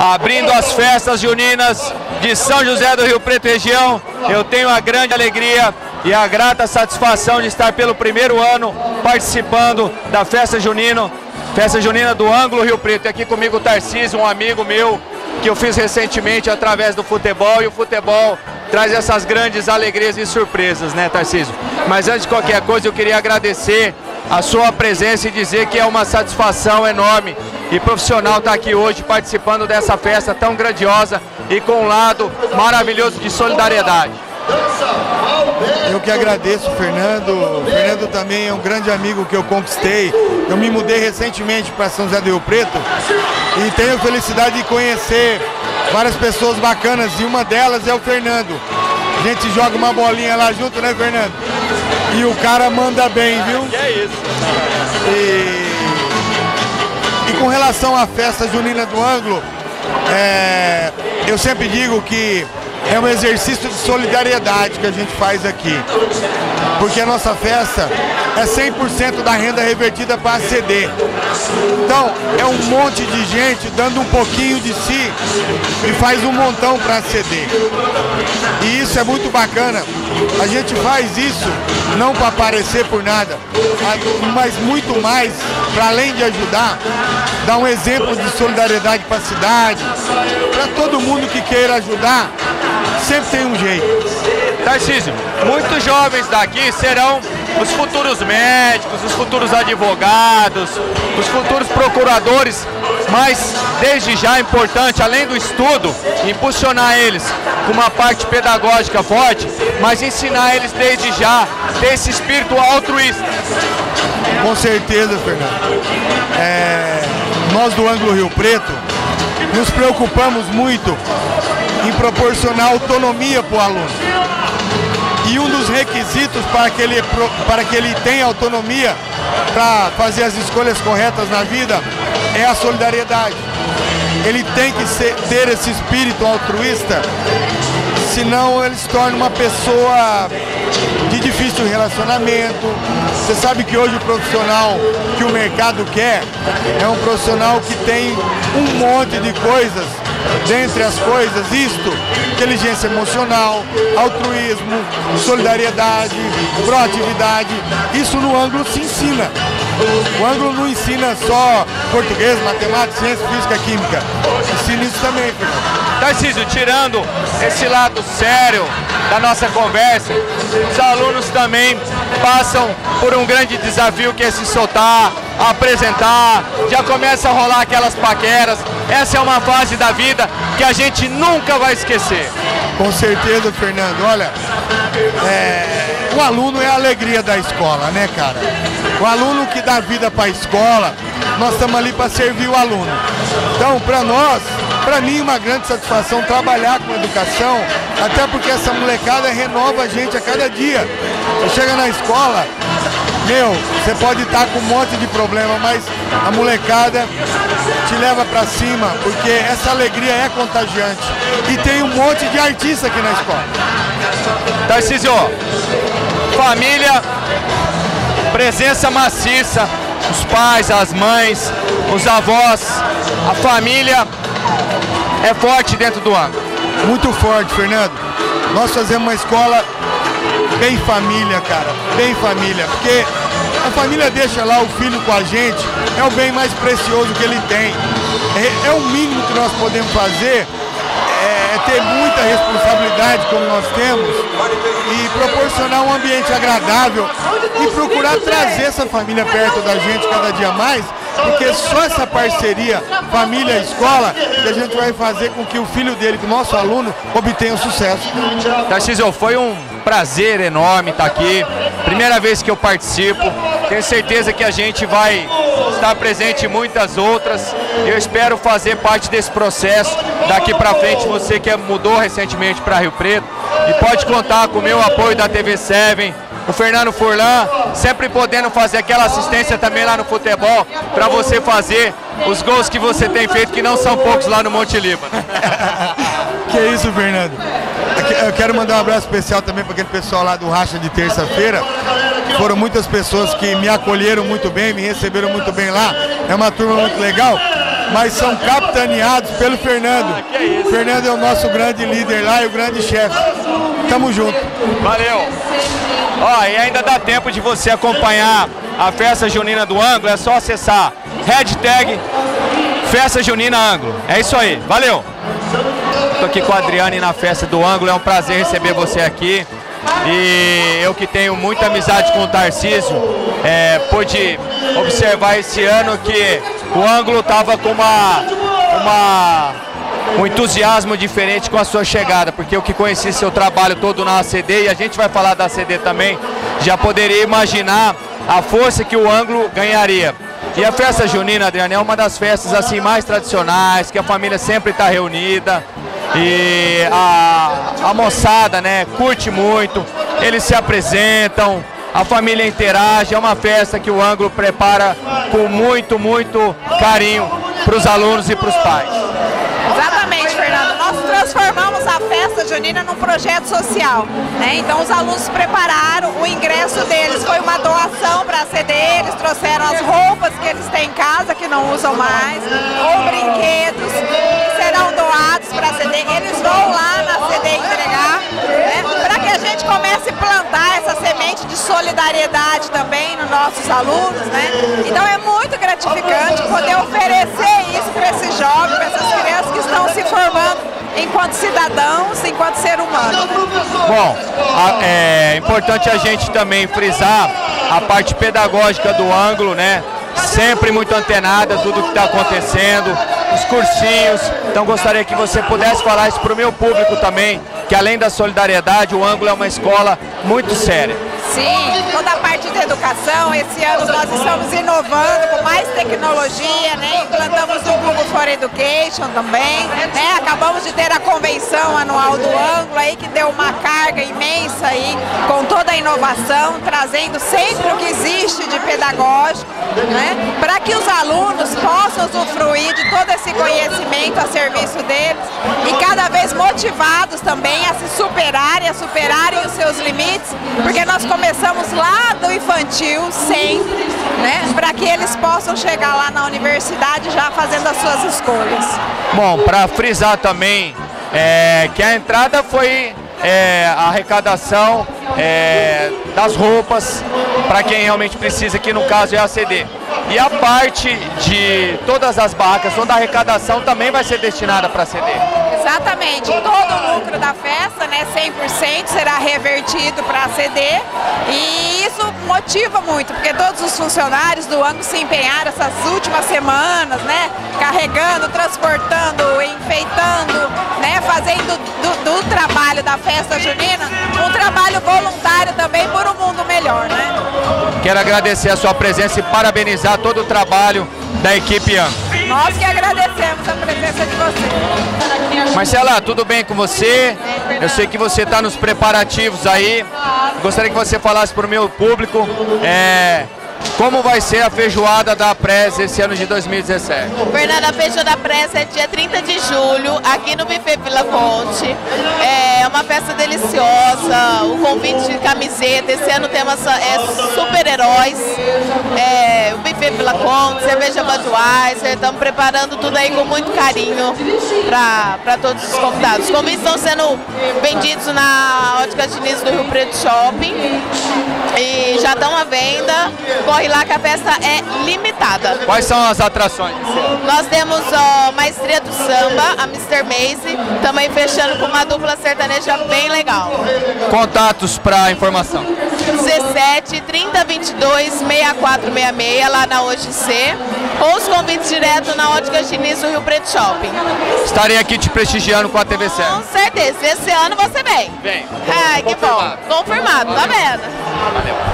abrindo as festas juninas de São José do Rio Preto região. Eu tenho a grande alegria e a grata satisfação de estar pelo primeiro ano participando da festa junina, festa junina do Ângulo Rio Preto. E aqui comigo o Tarcísio, um amigo meu que eu fiz recentemente através do futebol e o futebol traz essas grandes alegrias e surpresas, né, Tarcísio? Mas antes de qualquer coisa, eu queria agradecer a sua presença e dizer que é uma satisfação enorme e profissional estar aqui hoje participando dessa festa tão grandiosa e com um lado maravilhoso de solidariedade. Eu que agradeço, Fernando. O Fernando também é um grande amigo que eu conquistei. Eu me mudei recentemente para São José do Rio Preto e tenho felicidade de conhecer várias pessoas bacanas e uma delas é o Fernando. A gente joga uma bolinha lá junto, né, Fernando? E o cara manda bem, viu? Que é isso. E, e com relação à festa junina do Ângulo, é, eu sempre digo que é um exercício de solidariedade que a gente faz aqui. Porque a nossa festa é 100% da renda revertida para a CD. Então, é um monte de gente dando um pouquinho de si e faz um montão para a CD. E isso é muito bacana. A gente faz isso não para aparecer por nada, mas muito mais para além de ajudar, dar um exemplo de solidariedade para a cidade, para todo mundo que queira ajudar, sempre tem um jeito. Tarcísio, muitos jovens daqui serão os futuros médicos, os futuros advogados, os futuros procuradores, mas desde já é importante, além do estudo, impulsionar eles com uma parte pedagógica forte, mas ensinar eles desde já ter esse espírito altruísta. Com certeza, Fernando. É, nós do Ângulo Rio Preto nos preocupamos muito em proporcionar autonomia para o aluno. E um dos requisitos para que ele, para que ele tenha autonomia para fazer as escolhas corretas na vida é a solidariedade. Ele tem que ser, ter esse espírito altruísta, senão ele se torna uma pessoa de difícil relacionamento. Você sabe que hoje o profissional que o mercado quer é um profissional que tem um monte de coisas dentre as coisas, isto, inteligência emocional, altruísmo, solidariedade, proatividade, isso no ângulo se ensina. O ângulo não ensina só português, matemática, ciência, física, química. Ensina isso também, Tarcísio, tirando esse lado sério da nossa conversa, os alunos também passam por um grande desafio que é se soltar, apresentar, já começa a rolar aquelas paqueras. Essa é uma fase da vida que a gente nunca vai esquecer. Com certeza, Fernando. Olha, é, o aluno é a alegria da escola, né, cara? O aluno que dá vida para a escola, nós estamos ali para servir o aluno. Então, para nós, para mim, uma grande satisfação trabalhar com educação, até porque essa molecada renova a gente a cada dia. Você chega na escola, meu, você pode estar com um monte de problema, mas a molecada te leva para cima, porque essa alegria é contagiante. E tem um monte de artista aqui na escola. Tarcísio, família, presença maciça, os pais, as mães, os avós, a família é forte dentro do ano. Muito forte, Fernando. Nós fazemos uma escola bem família, cara, bem família, porque a família deixa lá o filho com a gente, é o bem mais precioso que ele tem. É, é o mínimo que nós podemos fazer, é, é ter muita responsabilidade como nós temos e proporcionar um ambiente agradável e procurar trazer essa família perto da gente cada dia mais porque só essa parceria família-escola que a gente vai fazer com que o filho dele, que o nosso aluno, obtenha o sucesso. Tarcísio, foi um prazer enorme estar aqui. Primeira vez que eu participo. Tenho certeza que a gente vai estar presente em muitas outras. Eu espero fazer parte desse processo daqui para frente. Você que mudou recentemente para Rio Preto e pode contar com o meu apoio da TV7, o Fernando Furlan, sempre podendo fazer aquela assistência também lá no futebol, para você fazer os gols que você tem feito, que não são poucos lá no Monte Líbano. que isso, Fernando. Eu quero mandar um abraço especial também para aquele pessoal lá do Racha de terça-feira. Foram muitas pessoas que me acolheram muito bem, me receberam muito bem lá. É uma turma muito legal. mas são capitaneados pelo Fernando. O Fernando é o nosso grande líder lá e o grande chefe. Tamo junto. Valeu. Ó, e ainda dá tempo de você acompanhar a festa junina do ângulo, é só acessar hashtag Festa Junina Ângulo. É isso aí, valeu! Estou aqui com a Adriane na festa do ângulo, é um prazer receber você aqui. E eu que tenho muita amizade com o Tarcísio, é, pude observar esse ano que o ângulo estava com uma, uma, um entusiasmo diferente com a sua chegada, porque eu que conheci seu trabalho todo na ACD, e a gente vai falar da ACD também, já poderia imaginar a força que o ângulo ganharia. E a festa junina, Adriana, é uma das festas assim mais tradicionais, que a família sempre está reunida. E a, a moçada, né, curte muito, eles se apresentam, a família interage, é uma festa que o ângulo prepara com muito, muito carinho para os alunos e para os pais. Exatamente, Fernando. Nós transformamos a festa junina num projeto social. Né? Então os alunos prepararam o ingresso deles, foi uma doação para a CD, eles trouxeram as roupas que eles têm em casa, que não usam mais, ou brinquedos, para a CD. Eles vão lá na CD entregar, né? para que a gente comece a plantar essa semente de solidariedade também nos nossos alunos. Né? Então é muito gratificante poder oferecer isso para esses jovens, para essas crianças que estão se formando enquanto cidadãos, enquanto ser humano. Bom, a, é importante a gente também frisar a parte pedagógica do ângulo, né? Sempre muito antenada, tudo que está acontecendo, os cursinhos. Então gostaria que você pudesse falar isso para o meu público também, que além da solidariedade, o ângulo é uma escola muito séria. Sim, toda a parte de educação, esse ano nós estamos inovando com mais tecnologia, né? Implantamos o Google for Education também, né? Acabamos de ter a convenção anual do ângulo aí que deu uma carga imensa aí com toda a inovação, trazendo sempre o que existe de pedagógico, né? Para que os alunos possam usufruir de todo esse conhecimento a serviço deles e cada vez motivados também a se superarem, a superarem os seus limites, porque nós começamos lá do infantil, sempre, né? Para que eles possam chegar lá na universidade já fazendo as suas escolhas. Bom, para frisar também é, que a entrada foi é, a arrecadação é, das roupas para quem realmente precisa, que no caso é a CD. E a parte de todas as barracas, toda a arrecadação também vai ser destinada para a CD. Exatamente, todo o lucro da festa, né, 100% será revertido para a CD e isso motiva muito, porque todos os funcionários do ângulo se empenharam essas últimas semanas, né, carregando, transportando, enfeitando, né, fazendo do, do trabalho da festa junina um trabalho voluntário também por um mundo melhor, né. Quero agradecer a sua presença e parabenizar todo o trabalho da equipe ângulo. Nós que agradecemos a presença de você. Marcela, tudo bem com você? Eu sei que você está nos preparativos aí. Gostaria que você falasse para o meu público é, como vai ser a feijoada da Presa esse ano de 2017? Fernanda, a feijoada da Presa é dia 30 de julho, aqui no Buffet Vila Conte. É uma festa deliciosa, o convite de camiseta. Esse ano temos é, super-heróis. É, o Buffet Vila Conte, cerveja Budweiser. Estamos preparando tudo aí com muito carinho para todos os convidados. Os convites estão sendo vendidos na Ótica Diniz do Rio Preto Shopping. E já estão à venda corre lá que a festa é limitada. Quais são as atrações? Nós temos a Maestria do Samba, a Mr. Maze, também fechando com uma dupla sertaneja bem legal. Contatos para informação. 17 30 22 6466 lá na OGC ou os convites direto na Ótica Diniz do Rio Preto Shopping. Estarei aqui te prestigiando com a TVC. Com certeza, esse ano você vem. Vem. Ai, que bom. Confirmado, tá vendo? Valeu.